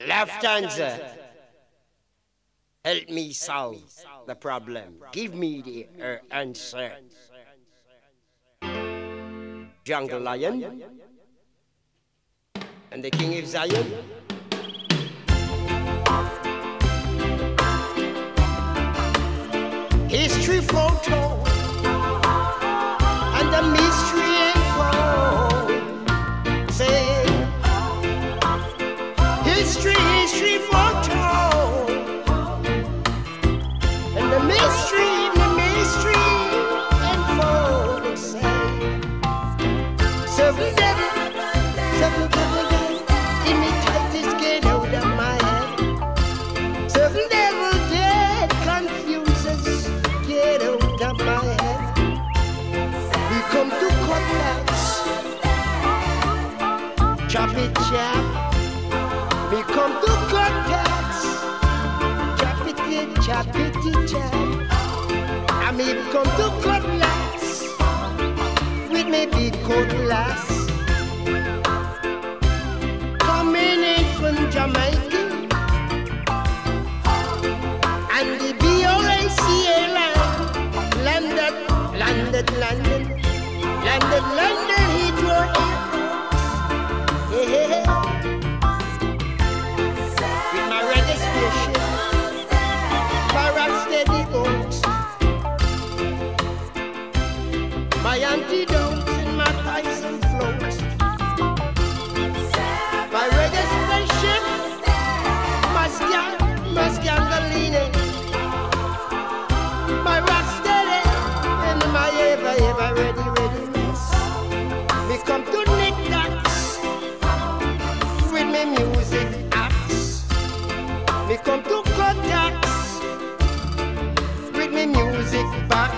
Lufthansa, help me solve the problem. Give me the uh, answer. Jungle Lion and the King of Zion. History photo chop it, chop. Me come to contacts, chop it, chop it, chop. I me come to cutlass with me big cutlass. Coming in from Jamaica and the BOACA land, landed, landed, landed, landed, landed, rock steady, my ever, ever ready, readiness. Me come to knickknacks with me music. Me come to contacts with me music box.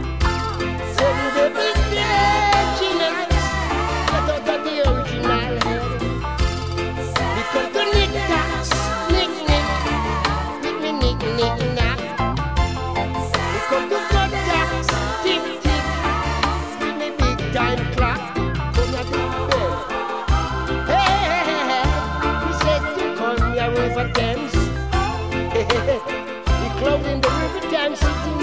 In the